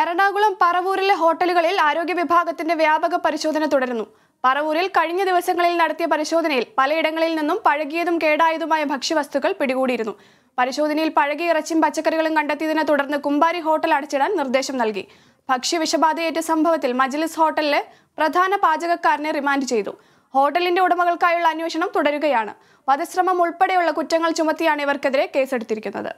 എറണാകുളം പറവൂരിലെ ഹോട്ടലുകളിൽ ആരോഗ്യ വിഭാഗത്തിന്റെ വ്യാപക പരിശോധന തുടരുന്നു. പറവൂരിൽ കഴിഞ്ഞ ദിവസങ്ങളിൽ നടത്തിയ പരിശോധനയിൽ പലയിടങ്ങളിൽ നിന്നും പഴകിയതും കേടായതുമായ ഭക്ഷ്യവസ്തുക്കൾ പിടികൂടിയിരുന്നു. പരിശോധനയിൽ പഴകിയ ഇറച്ചിയും പച്ചക്കറികളും കണ്ടെത്തിയതിനെ തുടർന്ന് കുമ്പാരി ഹോട്ടൽ അടച്ചിടാൻ നിർദ്ദേശം നൽകി. ഭക്ഷ്യവിഷബാധയേറ്റ സംഭവത്തിൽ മജ്ലിസ് ഹോട്ടലിലെ പ്രധാന പാചകക്കാരനെ റിമാൻഡ് ചെയ്തു. ഹോട്ടലിന്റെ ഉടമകൾക്കായുള്ള അന്വേഷണം തുടരുകയാണ്. വധശ്രമം ഉൾപ്പെടെയുള്ള കുറ്റങ്ങൾ ചുമത്തിയാണ് ഇവർക്കെതിരെ കേസെടുത്തിരിക്കുന്നത്.